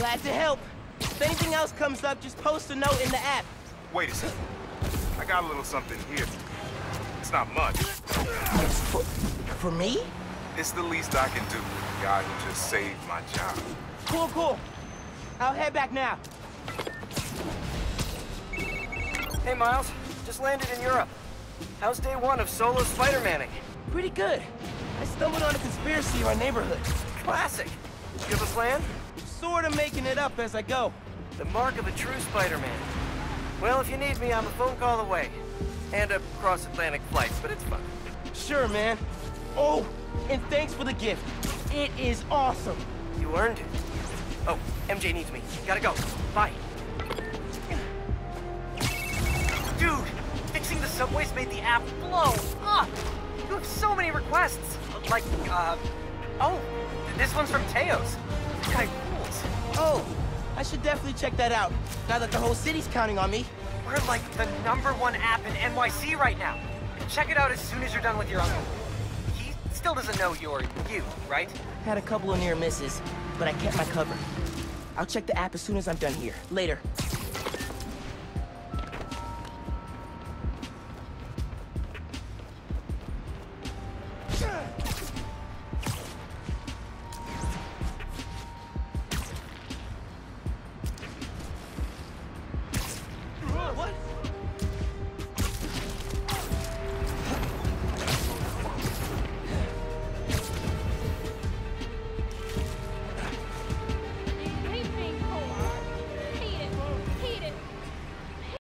Glad to help. If anything else comes up, just post a note in the app. Wait a second. I got a little something here. It's not much. It's for, for me? It's the least I can do for the guy who just saved my job. Cool, cool. I'll head back now. Hey, Miles. Just landed in Europe. How's day one of solo Spider-Manning? Pretty good. I stumbled on a conspiracy in our neighborhood. Classic. You have a plan? Sort of making it up as I go. The mark of a true Spider-Man. Well, if you need me, I'm a phone call away. And a cross-Atlantic flight, but it's fun. Sure, man. Oh, and thanks for the gift. It is awesome. You earned it. Oh, MJ needs me. Gotta go. Bye. Dude, fixing the subways made the app blow up. You have so many requests. Like, uh... Oh, this one's from Teos. This guy rules. Oh, I should definitely check that out, now that the whole city's counting on me. We're like the number one app in NYC right now. Check it out as soon as you're done with your uncle. He still doesn't know you're you, right? Had a couple of near misses, but I kept my cover. I'll check the app as soon as I'm done here. Later.